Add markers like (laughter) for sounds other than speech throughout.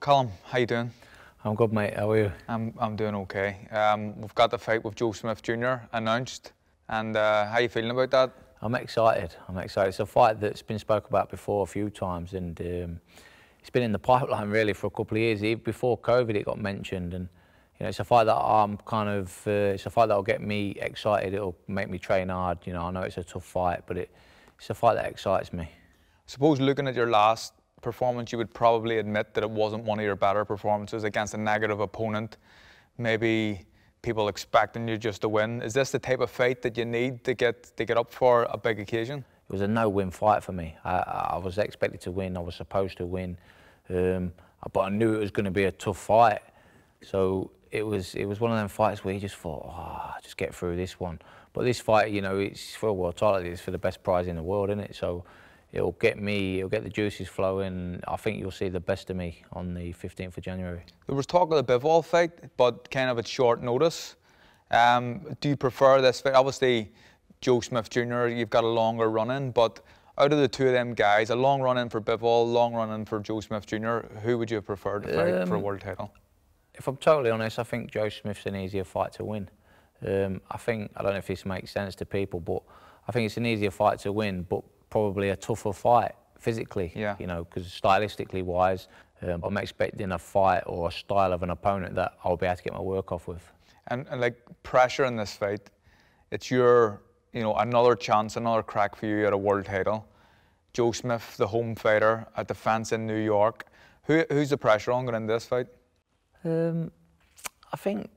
Callum, how you doing? I'm good, mate. How are you? I'm, I'm doing okay. Um, we've got the fight with Joe Smith Jr. announced, and uh, how you feeling about that? I'm excited. I'm excited. It's a fight that's been spoke about before a few times, and um, it's been in the (laughs) pipeline really for a couple of years. Even before COVID, it got mentioned, and you know, it's a fight that I'm kind of. Uh, it's a fight that'll get me excited. It'll make me train hard. You know, I know it's a tough fight, but it, it's a fight that excites me. I suppose looking at your last performance, you would probably admit that it wasn't one of your better performances against a negative opponent. Maybe people expecting you just to win. Is this the type of fight that you need to get to get up for a big occasion? It was a no-win fight for me. I, I, was expected to win. I was supposed to win, um, but I knew it was going to be a tough fight. So it was it was one of them fights where you just thought, oh, just get through this one. But this fight, you know, it's for a world title. It's for the best prize in the world, isn't it? So it'll get me, it'll get the juices flowing. I think you'll see the best of me on the 15th of January. There was talk of the Bivol fight, but kind of at short notice. Um, do you prefer this fight? Obviously, Joe Smith Jr., you've got a longer run in, but out of the two of them guys, a long run in for Bivol, long run in for Joe Smith Jr., who would you have preferred to fight um, for a um, world title? If I'm totally honest, I think Joe Smith's an easier fight to win. Um, I think, I don't know if this makes sense to people, but I think it's an easier fight to win, but probably a tougher fight physically. Yeah. You know, because stylistically wise, um, I'm expecting a fight or a style of an opponent that I'll be able to get my work off with. And, and like pressure in this fight, it's your, you know, another chance, another crack for you at a world title. Joe Smith, the home fighter at the fence in New York. Who, who's the pressure on going into this fight? Um, I think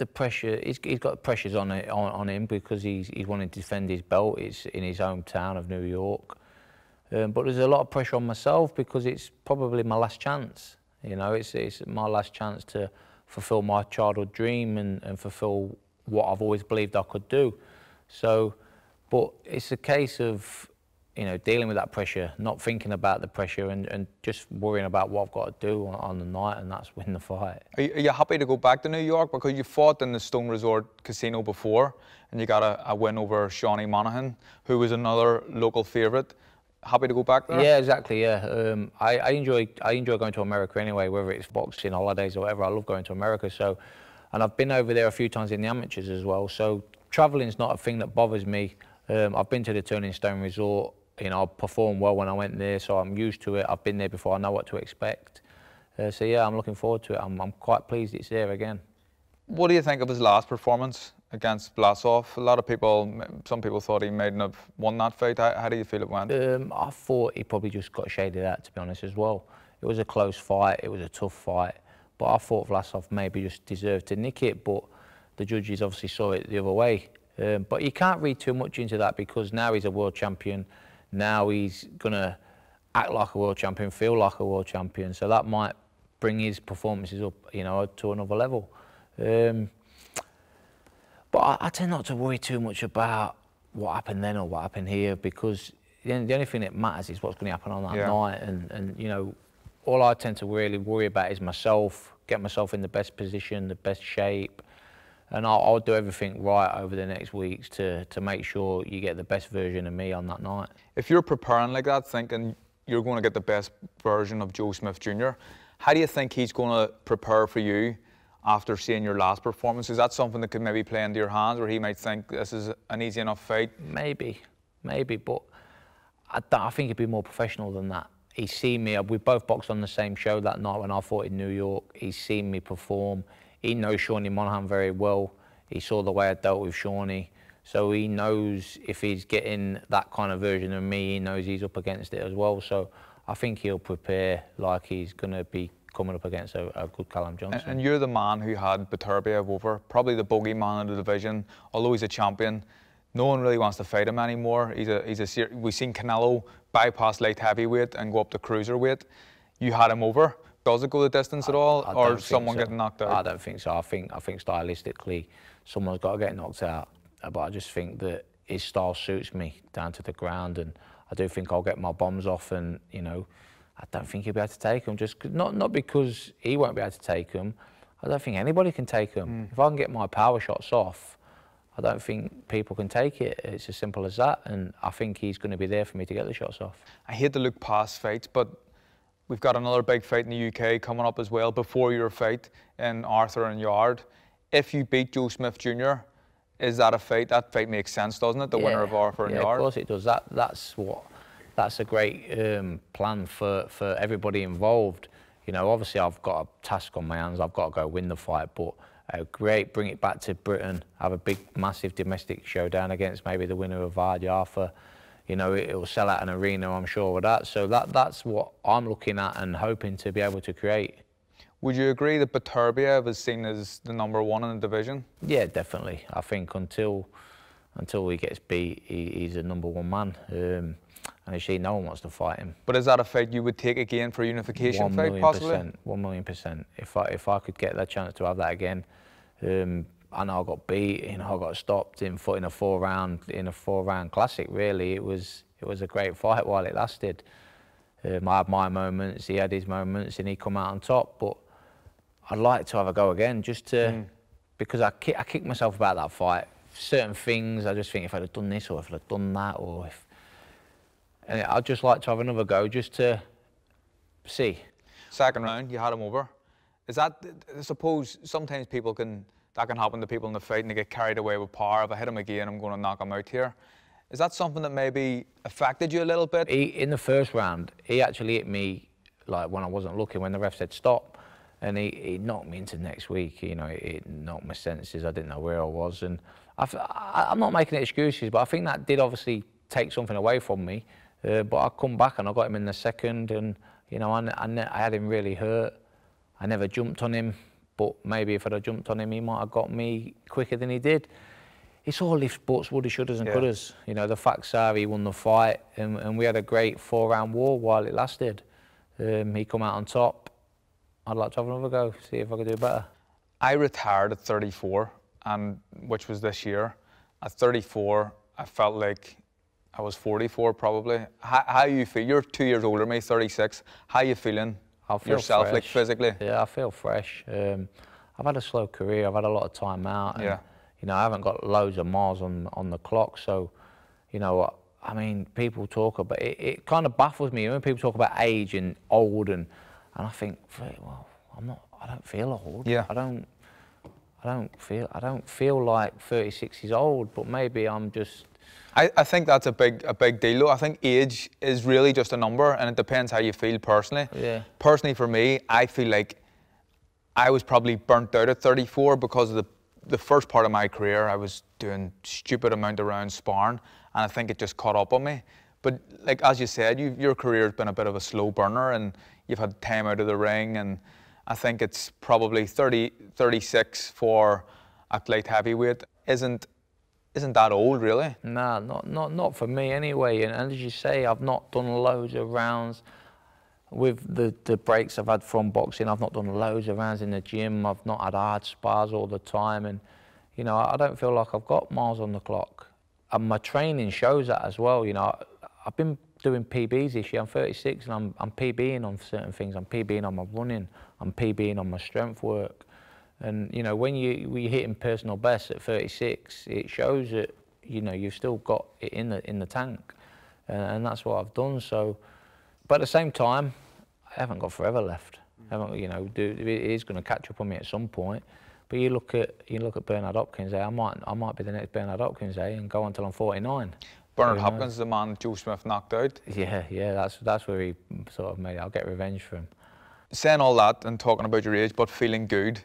the pressure he's, he's got pressures on it on, on him because he's he's wanting to defend his belt. It's in his hometown of New York, um, but there's a lot of pressure on myself because it's probably my last chance. You know, it's it's my last chance to fulfil my childhood dream and, and fulfil what I've always believed I could do. So, but it's a case of you know, dealing with that pressure, not thinking about the pressure and, and just worrying about what I've got to do on, on the night, and that's win the fight. Are you, are you, happy to go back to New York? Because you fought in the Stone Resort Casino before, and you got a, a win over Seanie Monaghan, who was another local favourite. Happy to go back there? Yeah, exactly. Yeah, um, I, I, enjoy I enjoy going to America anyway, whether it's boxing, holidays, or whatever. I love going to America. So, and I've been over there a few times in the amateurs as well. So travelling is not a thing that bothers me. Um, I've been to the Turning Stone Resort you know, I performed well when I went there, so I'm used to it. I've been there before. I know what to expect. Uh, so yeah, I'm looking forward to it. I'm, I'm quite pleased it's there again. What do you think of his last performance against Vlasov? A lot of people, some people thought he mightn't have won that fight. How, how do you feel it went? Um, I thought he probably just got shaded out, to be honest, as well. It was a close fight. It was a tough fight. But I thought Vlasov maybe just deserved to nick it, but the judges obviously saw it the other way. Um, but you can't read too much into that because now he's a world champion. Now he's going to act like a world champion, feel like a world champion. So that might bring his performances up, you know, to another level. Um, but I, I, tend not to worry too much about what happened then or what happened here because the, the only thing that matters is what's going to happen on that yeah. night. And, and, you know, all I tend to really worry about is myself, get myself in the best position, the best shape, and I'll, I'll, do everything right over the next weeks to, to make sure you get the best version of me on that night. If you're preparing like that, thinking you're going to get the best version of Joe Smith Jr., how do you think he's going to prepare for you after seeing your last performance? Is that something that could maybe play into your hands where he might think this is an easy enough fight? Maybe, maybe, but I, I think he'd be more professional than that. He's seen me, we both boxed on the same show that night when I fought in New York. He's seen me perform he knows Seanie Monaghan very well. He saw the way I dealt with Seanie. So he knows if he's getting that kind of version of me, he knows he's up against it as well. So I think he'll prepare like he's going to be coming up against a, a good Callum Johnson. And, you're the man who had Beterbiev over, probably the bogeyman of the division, although he's a champion. No one really wants to fight him anymore. He's a, he's a, we've seen Canelo bypass light heavyweight and go up to cruiserweight. You had him over does it go the distance at all, I, I or someone so. getting knocked out? I don't think so. I think I think stylistically, someone's got to get knocked out. But I just think that his style suits me down to the ground, and I do think I'll get my bombs off, and you know, I don't think he'll be able to take them. Just not not because he won't be able to take them. I don't think anybody can take them. Mm. If I can get my power shots off, I don't think people can take it. It's as simple as that, and I think he's going to be there for me to get the shots off. I hate to look past fights, but We've got another big fight in the UK coming up as well before your fight in Arthur and Yarde. If you beat Joe Smith Jr., is that a fight? That fight makes sense, doesn't it? The yeah. winner of Arthur and Yarde. yeah, Yarde. of course it does. That that's what that's a great um, plan for for everybody involved. You know, obviously I've got a task on my hands. I've got to go win the fight, but uh, great, bring it back to Britain, have a big, massive domestic showdown against maybe the winner of Yarde Arthur. You know, it, will sell out an arena, I'm sure, with that. So that that's what I'm looking at and hoping to be able to create. Would you agree that Beterbiev is seen as the number one in the division? Yeah, definitely. I think until until he gets beat, he, he's a number one man. Um, and actually, no one wants to fight him. But is that a fight you would take again for a unification one fight, possibly? Percent, one million percent. If I if I could get that chance to have that again, um, I know I got beat, you know, I got stopped in in a four round in a four round classic. Really, it was it was a great fight while it lasted. Um, I had my moments, he had his moments, and he come out on top. But I'd like to have a go again, just to mm. because I kick, I kicked myself about that fight. Certain things, I just think if I'd have done this or if I'd have done that, or if and I'd just like to have another go, just to see. Second round, you had him over. Is that? I suppose sometimes people can that can happen to people in the fight and they get carried away with power. If I hit him again, I'm going to knock him out here. Is that something that maybe affected you a little bit? He, in the first round, he actually hit me like when I wasn't looking, when the ref said stop, and he, he knocked me into next week. You know, it knocked my senses. I didn't know where I was, and I, am not making excuses, but I think that did obviously take something away from me. Uh, but I come back and I got him in the second, and you know, I, I, I had him really hurt. I never jumped on him, but maybe if I'd have jumped on him, he might have got me quicker than he did. It's all ifs, buts, woulda, shouldas and yeah. couldas. You know, the facts are he won the fight and, and we had a great four-round war while it lasted. Um, he come out on top. I'd like to have another go, see if I could do better. I retired at 34, and which was this year. At 34, I felt like I was 44 probably. How, how you feel? You're two years older than me, 36. How you feeling I feel yourself, fresh. like physically? Yeah, I feel fresh. Um, I've had a slow career. I've had a lot of time out. And, yeah. You know, I haven't got loads of miles on on the clock. So, you know, I mean, people talk about it. It kind of baffles me when people talk about age and old, and and I think, well, I'm not. I don't feel old. Yeah. I don't. I don't feel. I don't feel like 36 is old, but maybe I'm just I, I think that's a big a big deal. Though. I think age is really just a number, and it depends how you feel personally. Yeah. Personally, for me, I feel like I was probably burnt out at 34 because of the the first part of my career. I was doing stupid amount of rounds sparring, and I think it just caught up on me. But like as you said, you, your career has been a bit of a slow burner, and you've had time out of the ring, and I think it's probably 30, 36 for a light heavyweight isn't isn't that old, really? Nah, not not not for me anyway. And, and, as you say, I've not done loads of rounds with the the breaks I've had from boxing. I've not done loads of rounds in the gym. I've not had hard spars all the time, and you know, I don't feel like I've got miles on the clock. And my training shows that as well. You know, I've been doing PBs this year. I'm 36 and I'm I'm PBing on certain things. I'm PBing on my running. I'm PBing on my strength work. And you know, when you you're hitting personal best at 36, it shows that you know you've still got it in the in the tank, and, and that's what I've done. So, but at the same time, I haven't got forever left. I haven't, you know, do, it is going to catch up on me at some point. But you look at you look at Bernard Hopkins. Eh, I might I might be the next Bernard Hopkins eh, and go until I'm 49. Bernard so, Hopkins, the man Joe Smith knocked out. Yeah, yeah, that's that's where he sort of made. I'll get revenge for him. Saying all that and talking about your age, but feeling good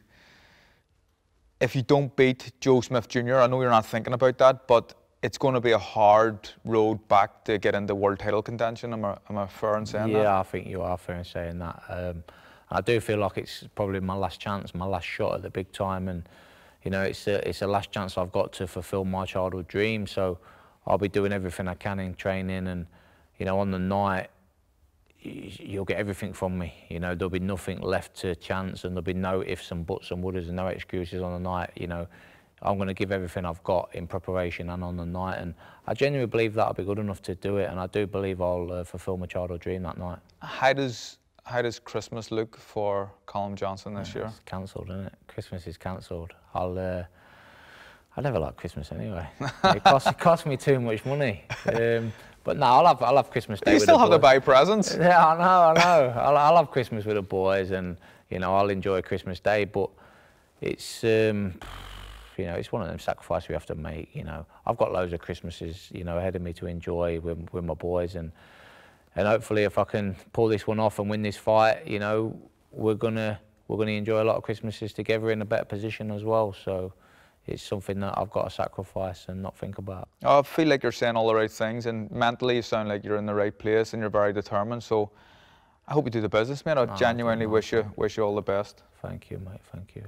if you don't beat Joe Smith Jr., I know you're not thinking about that, but it's going to be a hard road back to get into world title contention. Am I, am I fair in saying yeah, that? Yeah, I think you are fair in saying that. Um, I do feel like it's probably my last chance, my last shot at the big time, and you know, it's a, it's a last chance I've got to fulfil my childhood dream. So I'll be doing everything I can in training, and you know, on the night you'll get everything from me. You know, there'll be nothing left to chance and there'll be no ifs and buts and wouldas and no excuses on the night. You know, I'm going to give everything I've got in preparation and on the night. And I genuinely believe that I'll be good enough to do it. And I do believe I'll uh, fulfil my childhood dream that night. How does how does Christmas look for Callum Johnson this yeah, year? It's cancelled, isn't it? Christmas is cancelled. I'll. Uh, I never like Christmas anyway. (laughs) it costs it costs me too much money. Um, But no, I'll have, I'll have Christmas Day You still have to boys. buy presents. (laughs) Yeah, I know, I know. I'll have Christmas with the boys, and you know, I'll enjoy Christmas Day. But it's, um, you know, it's one of them sacrifices we have to make. You know, I've got loads of Christmases, you know, ahead of me to enjoy with, with my boys, and and hopefully, if I can pull this one off and win this fight, you know, we're gonna we're gonna enjoy a lot of Christmases together in a better position as well. So. It's something that I've got to sacrifice and not think about. I feel like you're saying all the right things, and mentally you sound like you're in the right place and you're very determined. So I hope you do the business, mate. I Oh, genuinely thank wish you wish you all the best. Thank you, mate. Thank you.